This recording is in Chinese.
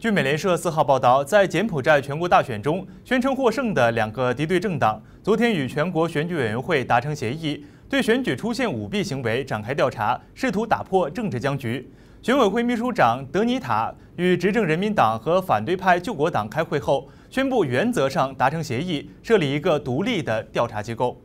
据美联社四号报道在柬埔寨全国大选中宣称获胜的两个敌对政党昨天与全国选举委员会达成协议对选举出现舞弊行为展开调查试图打破政治僵局。选委会秘书长德尼塔与执政人民党和反对派救国党开会后宣布原则上达成协议设立一个独立的调查机构。